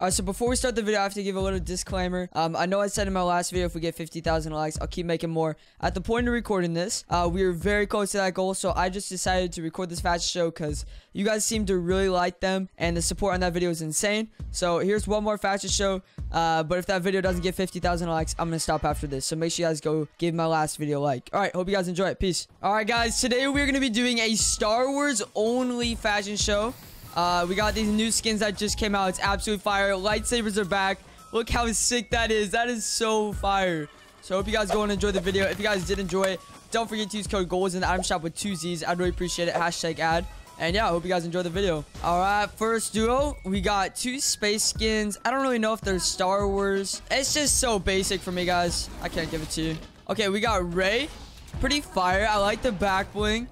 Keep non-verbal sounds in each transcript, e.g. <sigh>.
Alright, so before we start the video, I have to give a little disclaimer. Um, I know I said in my last video, if we get 50,000 likes, I'll keep making more. At the point of recording this, uh, we are very close to that goal, so I just decided to record this fashion show because you guys seem to really like them, and the support on that video is insane. So here's one more fashion show, uh, but if that video doesn't get 50,000 likes, I'm gonna stop after this. So make sure you guys go give my last video a like. Alright, hope you guys enjoy it. Peace. Alright, guys, today we're gonna be doing a Star Wars only fashion show. Uh, we got these new skins that just came out. It's absolute fire. Lightsabers are back. Look how sick that is. That is so fire. So I hope you guys go and enjoy the video. If you guys did enjoy it, don't forget to use code Ghoulzz in the item shop with two Z's. I'd really appreciate it. Hashtag ad. And yeah, I hope you guys enjoy the video. All right, first duo, we got two space skins. I don't really know if they're Star Wars. It's just so basic for me, guys. I can't give it to you. Okay, we got Rey. Pretty fire. I like the back bling.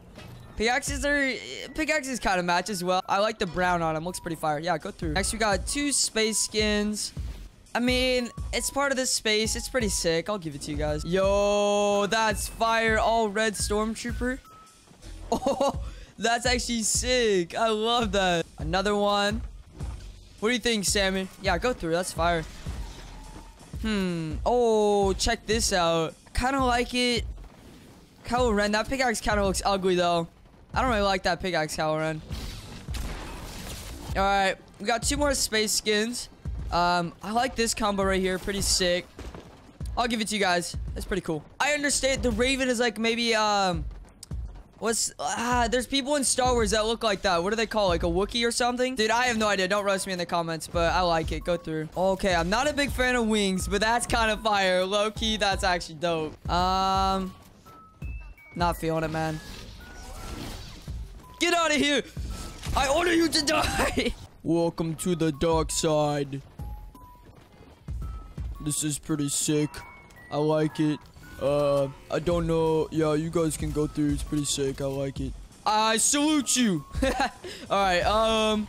Pickaxes are... Pickaxes kind of match as well. I like the brown on them. Looks pretty fire. Yeah, go through. Next, we got two space skins. I mean, it's part of this space. It's pretty sick. I'll give it to you guys. Yo, that's fire. All red stormtrooper. <laughs> Oh, that's actually sick. I love that. Another one. What do you think, Sammy? Yeah, go through. That's fire. Hmm. Oh, check this out. Kind of like it. Kylo Ren. That pickaxe kind of looks ugly, though. I don't really like that pickaxe, Kylo Ren. Alright. We got two more space skins. Um, I like this combo right here. Pretty sick. I'll give it to you guys. That's pretty cool. I understand the Raven is like maybe, um... What's... Ah, there's people in Star Wars that look like that. What do they call Like a Wookiee or something? Dude, I have no idea. Don't roast me in the comments, but I like it. Go through. Okay, I'm not a big fan of wings, but that's kind of fire. Low-key, that's actually dope. Um... Not feeling it, man. Get out of here! I order you to die! <laughs> Welcome to the dark side. This is pretty sick. I like it. Uh, I don't know. Yeah, you guys can go through. It's pretty sick. I like it. I salute you. <laughs> Alright, um...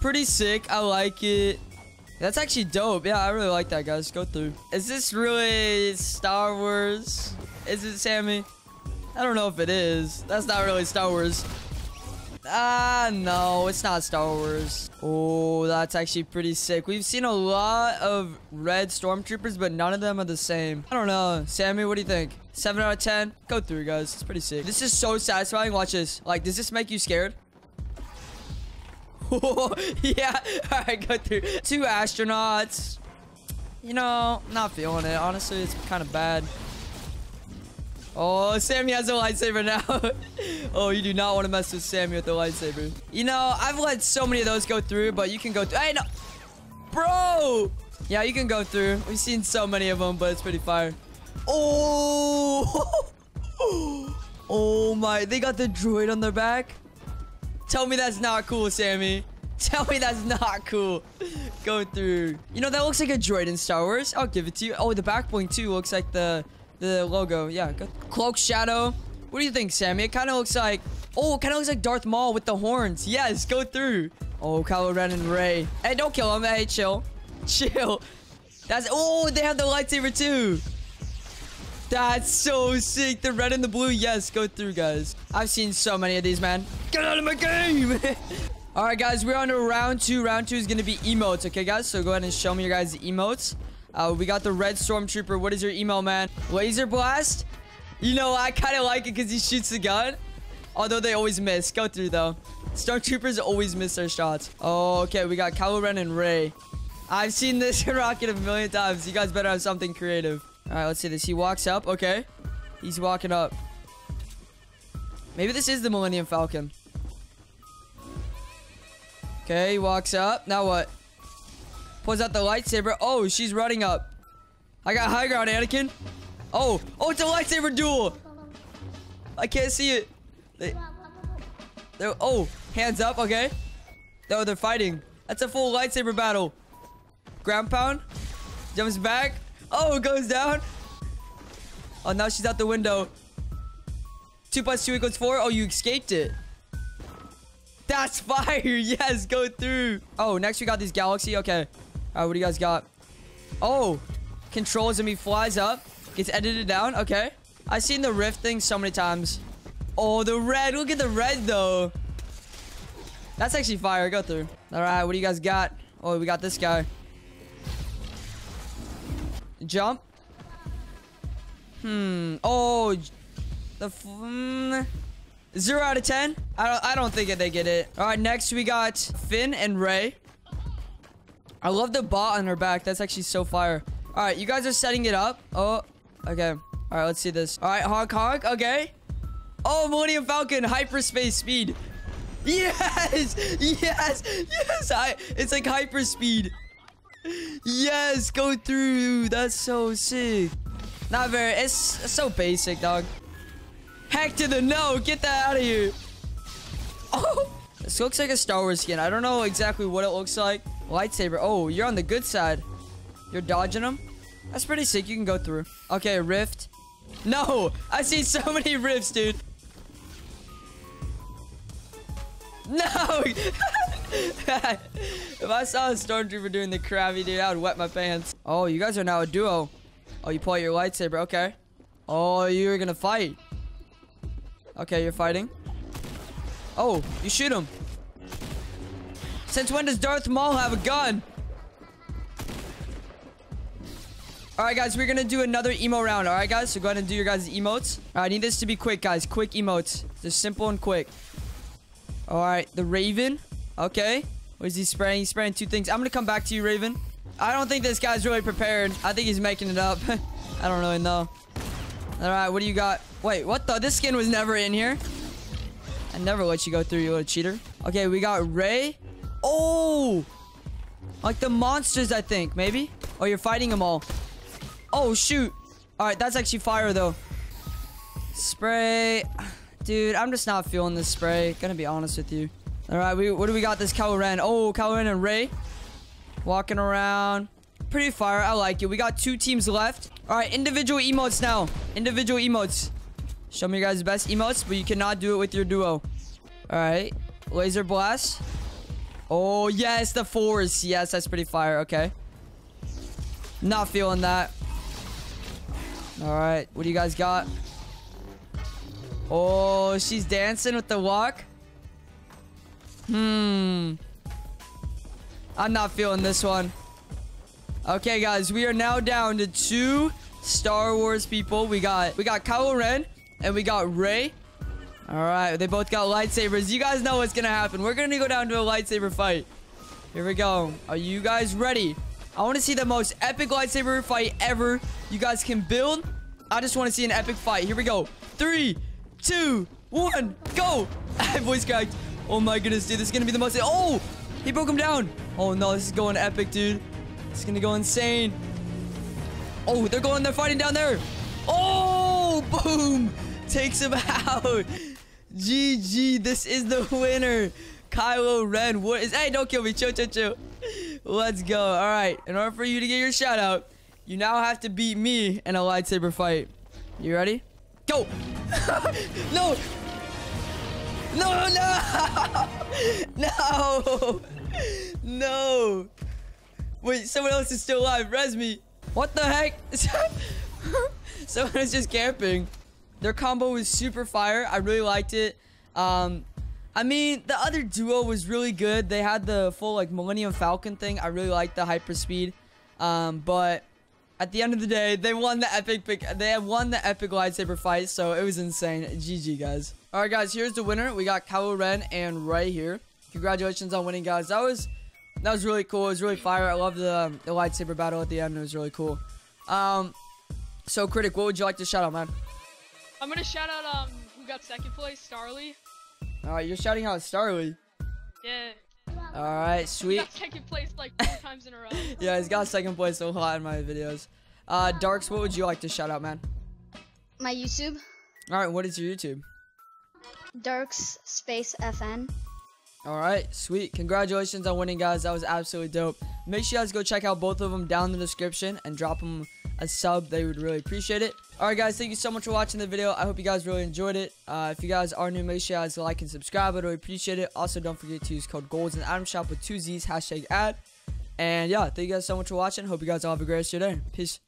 Pretty sick. I like it. That's actually dope. Yeah, I really like that, guys. Go through. Is this really Star Wars? Is it, Sammy? I don't know if it is. That's not really Star Wars. Ah, no, it's not Star Wars. Oh, that's actually pretty sick. We've seen a lot of red stormtroopers, but none of them are the same. I don't know. Sammy, what do you think? 7 out of 10? Go through, guys. It's pretty sick. This is so satisfying. Watch this. Like, does this make you scared? <laughs> yeah. All right, go through. Two astronauts. You know, not feeling it. Honestly, it's kind of bad. Oh, Sammy has a lightsaber now. <laughs> oh, you do not want to mess with Sammy with the lightsaber. You know, I've let so many of those go through, but you can go through. Hey, no. Bro. Yeah, you can go through. We've seen so many of them, but it's pretty fire. Oh. <laughs> oh, my. They got the droid on their back. Tell me that's not cool, Sammy. <laughs> Tell me that's not cool. Go through. You know, that looks like a droid in Star Wars. I'll give it to you. Oh, the back bling, too, looks like the the logo. Yeah, good. Cloak Shadow. What do you think, Sammy? It kind of looks like... Oh, it kind of looks like Darth Maul with the horns. Yes, go through. Oh, Kylo Ren and Rey. Hey, don't kill him. Hey, chill. <laughs> Chill. That's... Oh, they have the lightsaber, too. That's so sick. The red and the blue. Yes, go through, guys. I've seen so many of these, man. Get out of my game. <laughs> All right, guys. We're on to round two. Round two is going to be emotes, okay, guys? So go ahead and show me your guys' emotes. Uh, we got the red stormtrooper. What is your email, man? Laser blast? You know, I kind of like it because he shoots the gun. Although they always miss. Go through, though. Stormtroopers always miss their shots. Oh, okay. We got Kylo Ren and Rey. I've seen this <laughs> rocket a million times. You guys better have something creative. All right, let's see this. He walks up. Okay. He's walking up. Maybe this is the Millennium Falcon. Okay, he walks up. Now what? Pulls out the lightsaber. Oh, she's running up. I got high ground, Anakin. Oh, oh, it's a lightsaber duel. I can't see it. They, oh, hands up. Okay. No, they're fighting. That's a full lightsaber battle. Ground pound. Jumps back. Oh, goes down. Oh, now she's out the window. Two plus two equals four. Oh, you escaped it. That's <laughs> fire. Yes, go through. Oh, next we got these galaxy. Okay. All right, what do you guys got? Oh, controls him. He flies up. Gets edited down. Okay. I've seen the rift thing so many times. Oh, the red. Look at the red, though. That's actually fire. Go through. All right, what do you guys got? Oh, we got this guy. Jump. Hmm. Oh, the mm, zero out of ten. I don't. I don't think they get it. All right. Next we got Finn and Rey. I love the bot on her back. That's actually so fire. All right, you guys are setting it up. Oh, okay. All right, let's see this. All right, honk honk. Okay. Oh, Millennium Falcon, hyperspace speed. Yes, yes, yes. I, it's like hyperspeed. Yes, go through. That's so sick. Not very. It's, so basic, dog. Heck to the no. Get that out of here. Oh, this looks like a Star Wars skin. I don't know exactly what it looks like. Lightsaber. Oh, you're on the good side. You're dodging them. That's pretty sick. You can go through. Okay, rift. No, I see so <laughs> many rifts, dude. No! <laughs> if I saw a stormtrooper doing the crabby, dude, I would wet my pants. Oh, you guys are now a duo. Oh, you pull out your lightsaber. Okay. Oh, you're gonna fight. Okay, you're fighting. Oh, you shoot him. Since when does Darth Maul have a gun? Alright, guys, we're gonna do another emo round. Alright, guys, so go ahead and do your guys' emotes. I need this to be quick, guys. Quick emotes. Just simple and quick. Alright, the Raven. Okay. What is he spraying? He's spraying two things. I'm gonna come back to you, Raven. I don't think this guy's really prepared. I think he's making it up. <laughs> I don't really know. Alright, what do you got? Wait, what the? This skin was never in here. I never let you go through, you little cheater. Okay, we got Rey. Oh! Like the monsters, I think. Maybe? Oh, you're fighting them all. Oh, shoot. Alright, that's actually fire, though. Spray. Dude, I'm just not feeling this spray. Gonna be honest with you. Alright, we what do we got this Kylo Ren? Oh, Kylo Ren and Rey. Walking around. Pretty fire. I like it. We got two teams left. Alright, individual emotes now. Individual emotes. Show me your guys' best emotes, but you cannot do it with your duo. Alright. Laser blast. Oh, yes, the force. Yes, that's pretty fire. Okay. Not feeling that. Alright, what do you guys got? Oh, she's dancing with the walk? Hmm. I'm not feeling this one. Okay, guys, we are now down to two Star Wars people. We got we got Kylo Ren and we got Rey. All right, they both got lightsabers. You guys know what's gonna happen. We're gonna go down to a lightsaber fight. Here we go. Are you guys ready? I want to see the most epic lightsaber fight ever you guys can build. I just want to see an epic fight. Here we go. Three, two, one, go! <laughs> I voice cracked. Oh my goodness, dude. This is gonna be the most... Oh! He broke him down. Oh no, this is going epic, dude. It's gonna go insane. Oh, they're going, they're fighting down there. Oh, boom. <laughs> Takes him <laughs> out. GG, this is the <laughs> winner. Kylo Ren. What is... Hey, don't kill me. Chill, chill, chill. Let's go. All right. In order for you to get your shout out, you now have to beat me in a lightsaber fight. You ready? Go! <laughs> no! No, no! <laughs> No! No! Wait, someone else is still alive. Res me. What the heck? someone is just camping. Their combo was super fire. I really liked it. Um, I mean, the other duo was really good. They had the full, like, Millennium Falcon thing. I really liked the hyper speed. Um, but at the end of the day, they won the epic pick. They won the epic lightsaber fight, so it was insane. GG, guys. All right, guys, here's the winner. We got Kylo Ren and Rey here. Congratulations on winning, guys. That was that was really cool. It was really fire. I love the, the lightsaber battle at the end. It was really cool. Um, so critic, what would you like to shout out, man? I'm gonna shout out um who got second place, Starly. All right, you're shouting out Starly. Yeah. All right, sweet. Got second place like four <laughs> times in a row. yeah, he's got second place so hot in my videos. Uh, Darks, what would you like to shout out, man? My YouTube, All right, what is your YouTube? Darks Space FN. All right, sweet. Congratulations on winning, guys. That was absolutely dope. Make sure you guys go check out both of them down in the description and drop them a sub. They would really appreciate it. All right, guys. Thank you so much for watching the video. I hope you guys really enjoyed it. Uh, if you guys are new, make sure you guys like and subscribe. I'd really appreciate it. Also, don't forget to use code Ghoulzz the item shop with two Z's, hashtag ad. And yeah, thank you guys so much for watching. Hope you guys all have a great rest of your day. Peace.